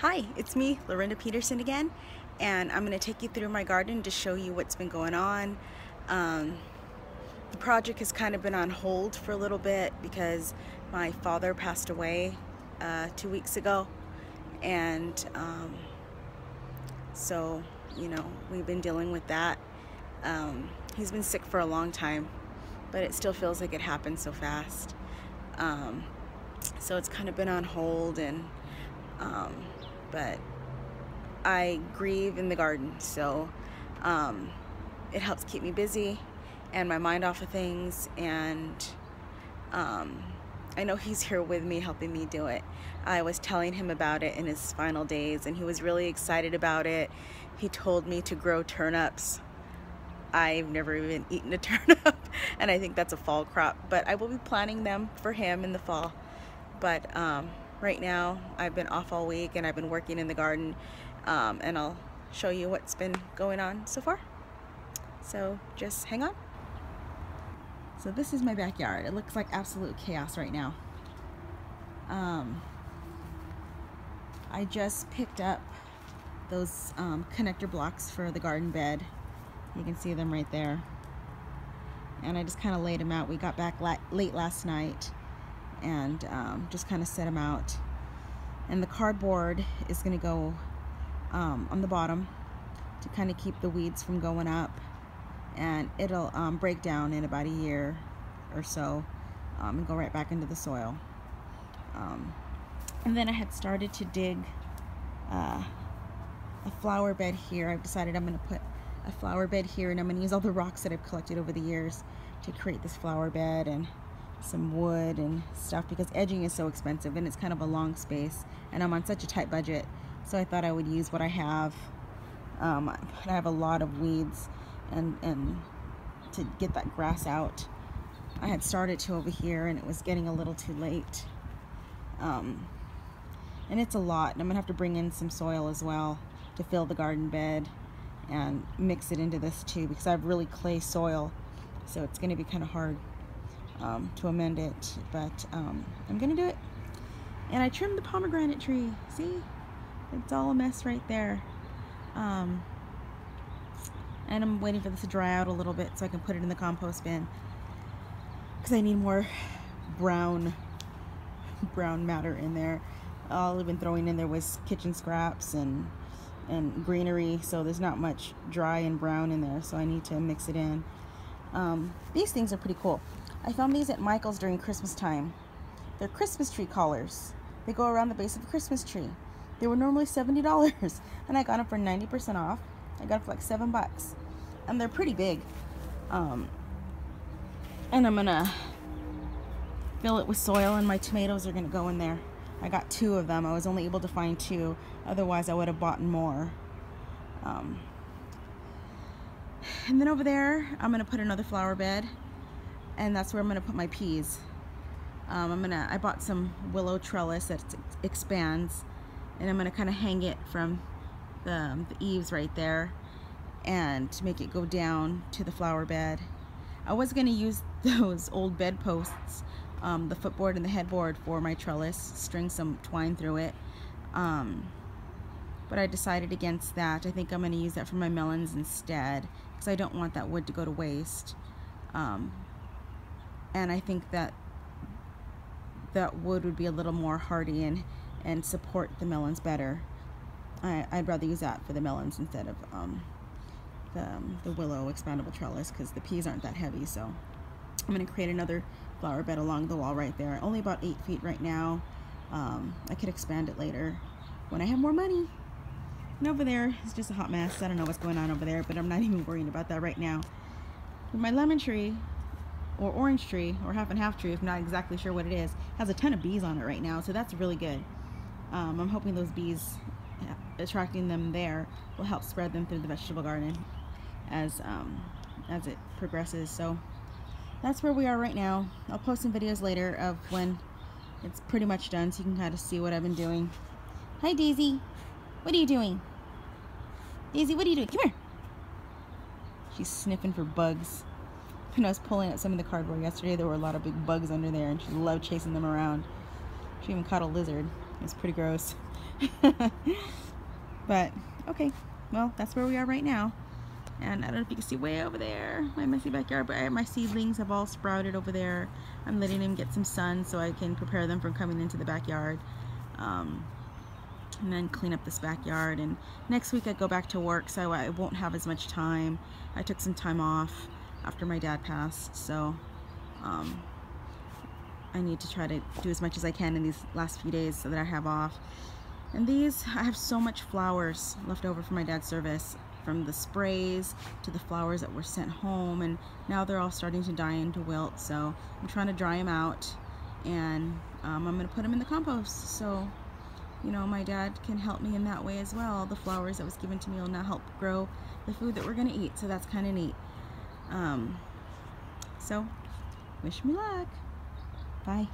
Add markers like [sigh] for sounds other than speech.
Hi, it's me, Lorinda Peterson again, and I'm going to take you through my garden to show you what's been going on. Um, the project has kind of been on hold for a little bit because my father passed away uh, two weeks ago, and um, so, you know, we've been dealing with that. Um, he's been sick for a long time, but it still feels like it happened so fast. Um, so it's kind of been on hold and um, but I grieve in the garden, so um, it helps keep me busy and my mind off of things. And um, I know he's here with me, helping me do it. I was telling him about it in his final days, and he was really excited about it. He told me to grow turnips. I've never even eaten a [laughs] turnip, and I think that's a fall crop, but I will be planting them for him in the fall. But um, right now. I've been off all week and I've been working in the garden um, and I'll show you what's been going on so far. So just hang on. So this is my backyard. It looks like absolute chaos right now. Um, I just picked up those um, connector blocks for the garden bed. You can see them right there. And I just kind of laid them out. We got back la late last night and um, just kind of set them out. And the cardboard is going to go um, on the bottom to kind of keep the weeds from going up. And it'll um, break down in about a year or so um, and go right back into the soil. Um, and then I had started to dig uh, a flower bed here. I've decided I'm going to put a flower bed here and I'm going to use all the rocks that I've collected over the years to create this flower bed and some wood and stuff because edging is so expensive and it's kind of a long space and I'm on such a tight budget. So I thought I would use what I have um, I have a lot of weeds and, and to get that grass out. I had started to over here and it was getting a little too late. Um, and it's a lot and I'm gonna have to bring in some soil as well to fill the garden bed and mix it into this too because I have really clay soil. So it's gonna be kind of hard um, to amend it, but um, I'm gonna do it. And I trimmed the pomegranate tree. See, it's all a mess right there. Um, and I'm waiting for this to dry out a little bit so I can put it in the compost bin because I need more brown brown matter in there. All I've been throwing in there was kitchen scraps and and greenery, so there's not much dry and brown in there, so I need to mix it in. Um, these things are pretty cool. I found these at Michael's during Christmas time. They're Christmas tree collars. They go around the base of a Christmas tree. They were normally $70 [laughs] and I got them for 90% off. I got them for like seven bucks. And they're pretty big. Um, and I'm gonna fill it with soil and my tomatoes are gonna go in there. I got two of them. I was only able to find two. Otherwise I would have bought more. Um, and then over there, I'm gonna put another flower bed and that's where I'm gonna put my peas. Um, I'm gonna, I bought some willow trellis that expands and I'm gonna kind of hang it from the, um, the eaves right there and to make it go down to the flower bed. I was gonna use [laughs] those old bed posts, um, the footboard and the headboard for my trellis, string some twine through it. Um, but I decided against that. I think I'm gonna use that for my melons instead because I don't want that wood to go to waste. Um, and I think that that wood would be a little more hardy and and support the melons better. I, would rather use that for the melons instead of um, the, um, the willow expandable trellis because the peas aren't that heavy. So I'm going to create another flower bed along the wall right there. Only about eight feet right now. Um, I could expand it later when I have more money. And over there is just a hot mess. I don't know what's going on over there, but I'm not [laughs] even worrying about that right now. My lemon tree, or orange tree or half and half tree if not exactly sure what it is has a ton of bees on it right now so that's really good. Um, I'm hoping those bees attracting them there will help spread them through the vegetable garden as um, as it progresses so that's where we are right now. I'll post some videos later of when it's pretty much done so you can kind of see what I've been doing. Hi Daisy. What are you doing? Daisy what are you doing? Come here. She's sniffing for bugs when I was pulling at some of the cardboard yesterday, there were a lot of big bugs under there, and she loved chasing them around. She even caught a lizard. It was pretty gross. [laughs] but okay, well, that's where we are right now. And I don't know if you can see way over there, my messy backyard, but my seedlings have all sprouted over there. I'm letting them get some sun so I can prepare them for coming into the backyard. Um, and then clean up this backyard. And next week I go back to work, so I won't have as much time. I took some time off after my dad passed, so um, I need to try to do as much as I can in these last few days so that I have off. And these, I have so much flowers left over from my dad's service from the sprays to the flowers that were sent home and now they're all starting to die and to wilt so I'm trying to dry them out and um, I'm gonna put them in the compost so you know my dad can help me in that way as well the flowers that was given to me will now help grow the food that we're gonna eat so that's kind of neat um, so wish me luck. Bye